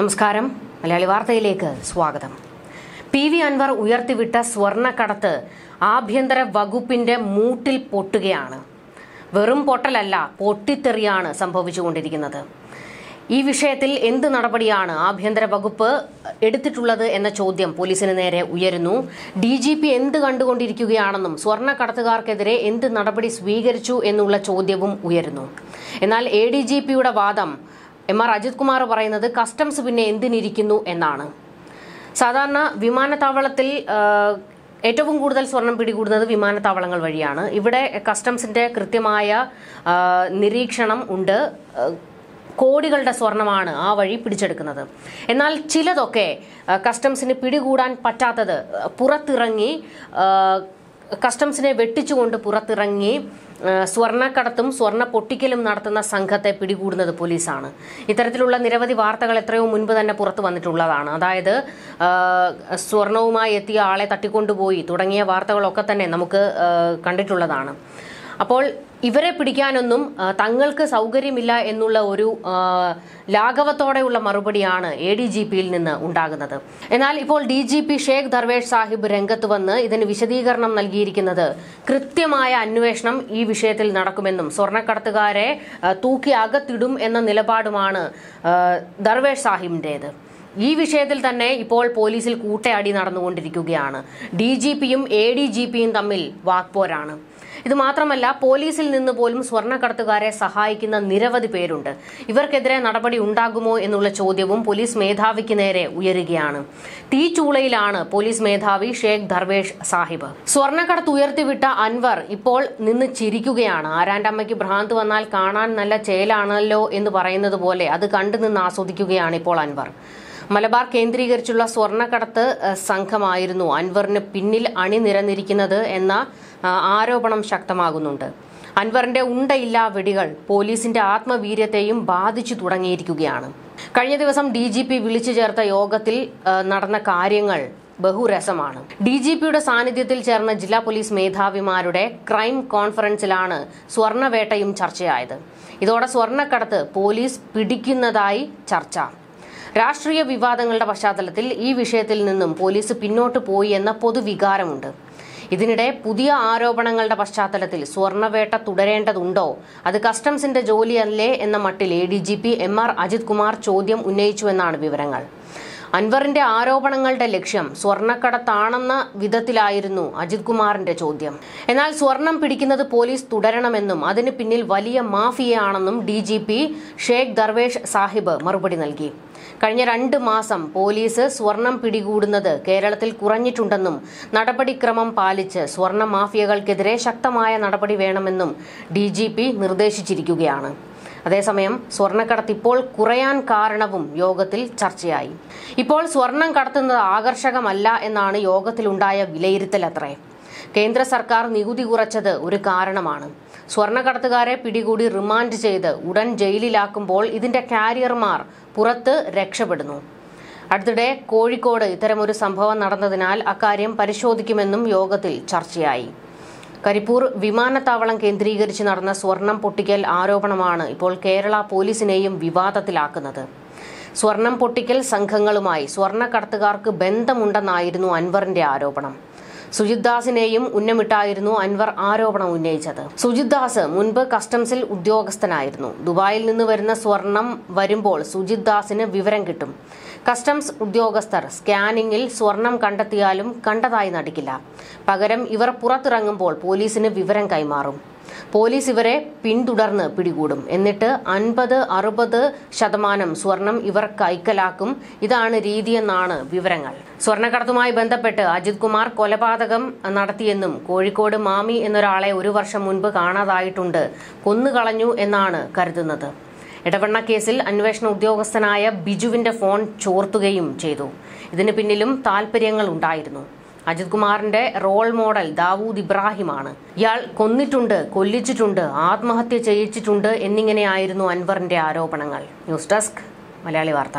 നമസ്കാരം. മലയാളി വാർത്തയിലേക്ക് സ്വാഗതം. പി വി അൻവർ ഉയർത്തിവിട്ട സ്വർണക്കടത്ത് ആഭ്യന്തര വകുപ്പിന്റെ മൂട്ടിൽ പൊട്ടുകയാണ്. വെറും പൊട്ടലല്ല പൊട്ടിത്തെറിയാണ് സംഭവിച്ചുകൊണ്ടിരിക്കുന്നത്. ഈ വിഷയത്തിൽ എന്ത് നടപടിയാണ് ആഭ്യന്തര വകുപ്പ് എടുത്തിട്ടുള്ളത് എന്ന ചോദ്യം പോലീസിന് നേരെ ഉയരുന്നു. ഡി ജി പി എന്ത് കണ്ടുകൊണ്ടിരിക്കുകയാണെന്നും സ്വർണക്കടത്തുകാർക്കെതിരെ എന്ത് നടപടി സ്വീകരിച്ചു എന്നുള്ള ചോദ്യവും ഉയരുന്നു. എന്നാൽ എ ഡി ജി പിയുടെ വാദം എം ആർ അജിത് കുമാർ പറയുന്നത് കസ്റ്റംസ് പിന്നെ എന്തിനിരിക്കുന്നു എന്നാണ്. സാധാരണ വിമാനത്താവളത്തിൽ ഏറ്റവും കൂടുതൽ സ്വർണം പിടികൂടുന്നത് വിമാനത്താവളങ്ങൾ വഴിയാണ്. ഇവിടെ കസ്റ്റംസിന്റെ കൃത്യമായ നിരീക്ഷണം ഉണ്ട്. കോടികളുടെ സ്വർണമാണ് ആ വഴി പിടിച്ചെടുക്കുന്നത്. എന്നാൽ ചിലതൊക്കെ കസ്റ്റംസിന് പിടികൂടാൻ പറ്റാത്തത് പുറത്തിറങ്ങി കസ്റ്റംസിനെ വെട്ടിച്ചുകൊണ്ട് പുറത്തിറങ്ങി സ്വർണക്കടത്തും സ്വർണ പൊട്ടിക്കലും നടത്തുന്ന സംഘത്തെ പിടികൂടുന്നത് പോലീസാണ്. ഇത്തരത്തിലുള്ള നിരവധി വാർത്തകൾ എത്രയോ മുൻപ് തന്നെ പുറത്തു വന്നിട്ടുള്ളതാണ്. അതായത് സ്വർണവുമായി എത്തിയ ആളെ തട്ടിക്കൊണ്ടുപോയി തുടങ്ങിയ വാർത്തകളൊക്കെ തന്നെ നമുക്ക് കണ്ടിട്ടുള്ളതാണ്. അപ്പോൾ ഇവരെ പിടിക്കാനൊന്നും തങ്ങൾക്ക് സൗകര്യമില്ല എന്നുള്ള ഒരു ലാഘവത്തോടെയുള്ള മറുപടിയാണ് എ ഡി ജി പിയിൽ നിന്ന് ഉണ്ടാകുന്നത്. എന്നാൽ ഇപ്പോൾ D G P Shaikh Darvesh Saheb രംഗത്ത് വന്ന് ഇതിന് വിശദീകരണം നൽകിയിരിക്കുന്നത് കൃത്യമായ അന്വേഷണം ഈ വിഷയത്തിൽ നടക്കുമെന്നും സ്വർണക്കടത്തുകാരെ തൂക്കി അകത്തിടും എന്ന നിലപാടുമാണ് ദർവേഷ് സാഹിബിന്റേത്. ഈ വിഷയത്തിൽ തന്നെ ഇപ്പോൾ പോലീസിൽ കൂട്ടയടി നടന്നുകൊണ്ടിരിക്കുകയാണ്. ഡി ജി പിയും എ ഡി ജി പിയും തമ്മിൽ വാക്പോരാണ്. ഇത് മാത്രമല്ല പോലീസിൽ നിന്ന് പോലും സ്വർണക്കടത്തുകാരെ സഹായിക്കുന്ന നിരവധി പേരുണ്ട്. ഇവർക്കെതിരെ നടപടി ഉണ്ടാകുമോ എന്നുള്ള ചോദ്യവും പോലീസ് മേധാവിക്ക് നേരെ ഉയരുകയാണ്. തീച്ചൂളയിലാണ് പോലീസ് മേധാവി ഷേഖ് ദർവേഷ് സാഹിബ്. സ്വർണക്കടത്ത് ഉയർത്തിവിട്ട അൻവർ ഇപ്പോൾ നിന്ന് ചിരിക്കുകയാണ്. ആരാണ്ടമ്മയ്ക്ക് ഭ്രാന്ത് വന്നാൽ കാണാൻ നല്ല ചേലാണല്ലോ എന്ന് പറയുന്നത് പോലെ അത് കണ്ടു നിന്ന് ആസ്വദിക്കുകയാണ് ഇപ്പോൾ അൻവർ. മലബാർ കേന്ദ്രീകരിച്ചുള്ള സ്വർണക്കടത്ത് സംഘമായിരുന്നു അൻവറിന് പിന്നിൽ അണിനിരന്നിരിക്കുന്നത് എന്ന ആരോപണം ശക്തമാകുന്നുണ്ട്. അൻവറിന്റെ ഉണ്ടയില്ലാ വെടികൾ പോലീസിന്റെ ആത്മവീര്യത്തെയും ബാധിച്ചു തുടങ്ങിയിരിക്കുകയാണ്. കഴിഞ്ഞ ദിവസം ഡി ജി പി വിളിച്ചു ചേർത്ത യോഗത്തിൽ നടന്ന കാര്യങ്ങൾ ബഹുരസമാണ്. ഡി ജി പിയുടെ സാന്നിധ്യത്തിൽ ചേർന്ന ജില്ലാ പോലീസ് മേധാവിമാരുടെ ക്രൈം കോൺഫറൻസിലാണ് സ്വർണവേട്ടയും ചർച്ചയായത്. ഇതോടെ സ്വർണക്കടത്ത് പോലീസ് പിടിക്കുന്നതായി ചർച്ച. രാഷ്ട്രീയ വിവാദങ്ങളുടെ പശ്ചാത്തലത്തിൽ ഈ വിഷയത്തിൽ നിന്നും പോലീസ് പിന്നോട്ട് പോയി എന്ന പൊതുവികാരമുണ്ട്. ഇതിനിടെ പുതിയ ആരോപണങ്ങളുടെ പശ്ചാത്തലത്തിൽ സ്വർണവേട്ട തുടരേണ്ടതുണ്ടോ? അത് കസ്റ്റംസിന്റെ ജോലിയല്ലേ എന്ന മട്ടിൽ A D G P M R Ajith Kumar ചോദ്യം ഉന്നയിച്ചുവെന്നാണ് വിവരങ്ങൾ. അൻവറിന്റെ ആരോപണങ്ങളുടെ ലക്ഷ്യം സ്വർണക്കടത്താണെന്ന വിധത്തിലായിരുന്നു അജിത് കുമാറിന്റെ ചോദ്യം. എന്നാൽ സ്വർണം പിടിക്കുന്നത് പോലീസ് തുടരണമെന്നും അതിന് പിന്നിൽ വലിയ മാഫിയയാണെന്നും D G P Shaikh Darvesh Saheb മറുപടി നൽകി. കഴിഞ്ഞ രണ്ട് മാസം പോലീസ് സ്വർണം പിടികൂടുന്നത് കേരളത്തിൽ കുറഞ്ഞിട്ടുണ്ടെന്നും നടപടിക്രമം പാലിച്ച് സ്വർണ മാഫിയകൾക്കെതിരെ ശക്തമായ നടപടി വേണമെന്നും ഡി നിർദ്ദേശിച്ചിരിക്കുകയാണ്. അതേസമയം സ്വർണക്കടത്ത് ഇപ്പോൾ കുറയാൻ കാരണവും യോഗത്തിൽ ചർച്ചയായി. ഇപ്പോൾ സ്വർണം കടത്തുന്നത് ആകർഷകമല്ല എന്നാണ് യോഗത്തിലുണ്ടായ വിലയിരുത്തൽ അത്രേ. കേന്ദ്ര സർക്കാർ നികുതി കുറച്ചത് ഒരു കാരണമാണ്. സ്വർണക്കടത്തുകാരെ പിടികൂടി റിമാൻഡ് ചെയ്ത് ഉടൻ ജയിലിലാക്കുമ്പോൾ ഇതിന്റെ കാരിയർമാർ പുറത്ത് രക്ഷപ്പെടുന്നു. അടുത്തിടെ കോഴിക്കോട് ഇത്തരമൊരു സംഭവം നടന്നതിനാൽ അക്കാര്യം പരിശോധിക്കുമെന്നും യോഗത്തിൽ ചർച്ചയായി. കരിപ്പൂർ വിമാനത്താവളം കേന്ദ്രീകരിച്ച് നടന്ന സ്വർണം പൊട്ടിക്കൽ ആരോപണമാണ് ഇപ്പോൾ കേരള പോലീസിനെയും വിവാദത്തിലാക്കുന്നത്. സ്വർണം പൊട്ടിക്കൽ സംഘങ്ങളുമായി സ്വർണക്കടത്തുകാർക്ക് ബന്ധമുണ്ടെന്നായിരുന്നു അൻവറിന്റെ ആരോപണം. സുജിത് ദാസിനെയും ഉന്നമിട്ടായിരുന്നു അൻവർ ആരോപണം ഉന്നയിച്ചത്. സുജിത് ദാസ് മുൻപ് കസ്റ്റംസിൽ ഉദ്യോഗസ്ഥനായിരുന്നു. ദുബായിൽ നിന്ന് വരുന്ന സ്വർണം വരുമ്പോൾ സുജിത് ദാസിന് വിവരം കിട്ടും. കസ്റ്റംസ് ഉദ്യോഗസ്ഥർ സ്കാനിങ്ങിൽ സ്വർണം കണ്ടെത്തിയാലും കണ്ടതായി നടിക്കില്ല. പകരം ഇവർ പുറത്തിറങ്ങുമ്പോൾ പോലീസിന് വിവരം കൈമാറും. പോലീസ് ഇവരെ പിന്തുടർന്ന് പിടികൂടും. എന്നിട്ട് അൻപത് അറുപത് ശതമാനം സ്വർണം ഇവർ കൈക്കലാക്കും. ഇതാണ് രീതിയെന്നാണ് വിവരങ്ങൾ. സ്വർണക്കടത്തുമായി ബന്ധപ്പെട്ട് അജിത് കുമാർ കൊലപാതകം നടത്തിയെന്നും കോഴിക്കോട് മാമി എന്നൊരാളെ ഒരു വർഷം മുൻപ് കാണാതായിട്ടുണ്ട്. കൊന്നുകളഞ്ഞു എന്നാണ് കരുതുന്നത്. ഇടവണ്ണ കേസിൽ അന്വേഷണ ഉദ്യോഗസ്ഥനായ ബിജുവിന്റെ ഫോൺ ചോർത്തുകയും ചെയ്തു. ഇതിന് പിന്നിലും താൽപര്യങ്ങൾ ഉണ്ടായിരുന്നു. അജിത് കുമാറിന്റെ റോൾ മോഡൽ ദാവൂദ് ഇബ്രാഹിമാണ്. ഇയാൾ കൊന്നിട്ടുണ്ട് കൊല്ലിച്ചിട്ടുണ്ട് ആത്മഹത്യ ചെയ്യിച്ചിട്ടുണ്ട് എന്നിങ്ങനെയായിരുന്നു അൻവറിന്റെ ആരോപണങ്ങൾ. ന്യൂസ് ഡെസ്ക് മലയാളി വാർത്ത.